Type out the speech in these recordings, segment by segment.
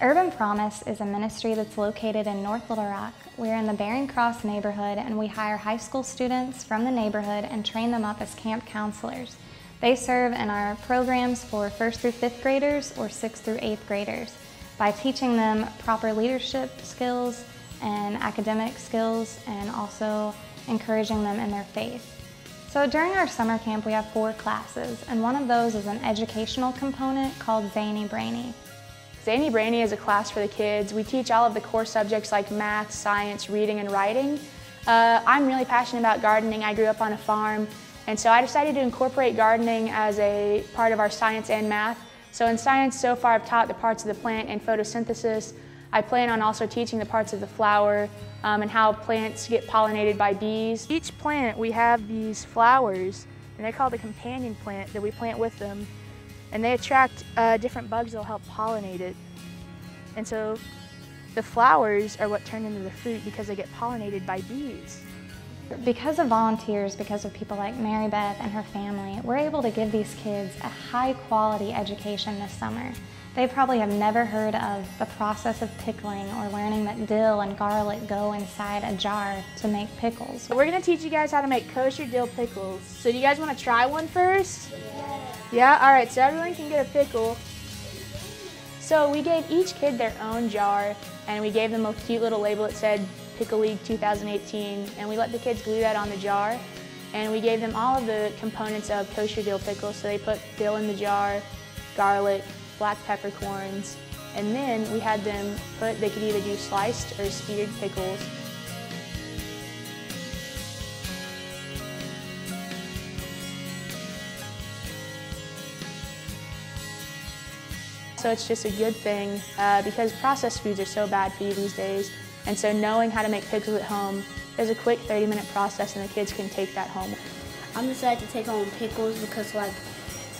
Urban Promise is a ministry that's located in North Little Rock. We're in the Baring Cross neighborhood and we hire high school students from the neighborhood and train them up as camp counselors. They serve in our programs for first through fifth graders or sixth through eighth graders by teaching them proper leadership skills and academic skills and also encouraging them in their faith. So during our summer camp we have four classes and one of those is an educational component called Zany Brainy. Zany Brainy is a class for the kids. We teach all of the core subjects like math, science, reading, and writing. Uh, I'm really passionate about gardening. I grew up on a farm, and so I decided to incorporate gardening as a part of our science and math. So in science, so far I've taught the parts of the plant and photosynthesis. I plan on also teaching the parts of the flower um, and how plants get pollinated by bees. Each plant, we have these flowers, and they're called a companion plant that we plant with them and they attract uh, different bugs that'll help pollinate it. And so the flowers are what turn into the fruit because they get pollinated by bees. Because of volunteers, because of people like Mary Beth and her family, we're able to give these kids a high quality education this summer. They probably have never heard of the process of pickling or learning that dill and garlic go inside a jar to make pickles. We're going to teach you guys how to make kosher dill pickles. So do you guys want to try one first? Yeah, all right, so everyone can get a pickle. So we gave each kid their own jar and we gave them a cute little label that said Pickle League 2018 and we let the kids glue that on the jar and we gave them all of the components of kosher dill pickles. So they put dill in the jar, garlic, black peppercorns, and then we had them put, they could either do sliced or speared pickles So it's just a good thing uh, because processed foods are so bad for you these days. And so knowing how to make pickles at home, is a quick 30 minute process and the kids can take that home. I'm excited to take home pickles because like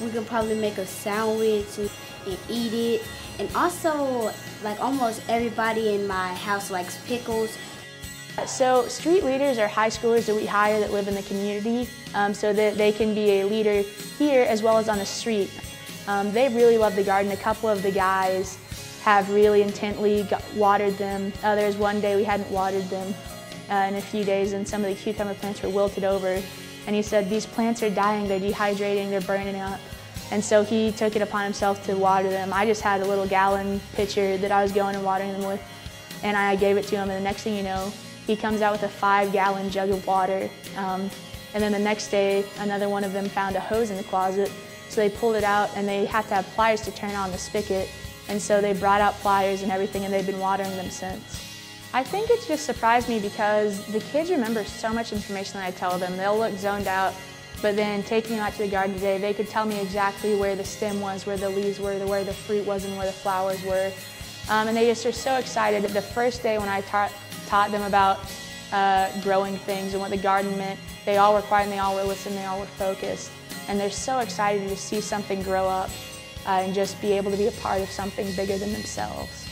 we can probably make a sandwich and, and eat it. And also like almost everybody in my house likes pickles. So street leaders are high schoolers that we hire that live in the community um, so that they can be a leader here as well as on the street. Um, they really love the garden. A couple of the guys have really intently watered them. Uh, one day we hadn't watered them uh, in a few days and some of the cucumber plants were wilted over. And he said, these plants are dying, they're dehydrating, they're burning up. And so he took it upon himself to water them. I just had a little gallon pitcher that I was going and watering them with. And I gave it to him and the next thing you know, he comes out with a five gallon jug of water. Um, and then the next day, another one of them found a hose in the closet so they pulled it out and they had to have pliers to turn on the spigot. And so they brought out pliers and everything and they've been watering them since. I think it just surprised me because the kids remember so much information that I tell them. They'll look zoned out, but then taking them out to the garden today, they could tell me exactly where the stem was, where the leaves were, where the fruit was, and where the flowers were. Um, and they just are so excited. The first day when I taught, taught them about uh, growing things and what the garden meant, they all were quiet and they all were listening, they all were focused and they're so excited to see something grow up uh, and just be able to be a part of something bigger than themselves.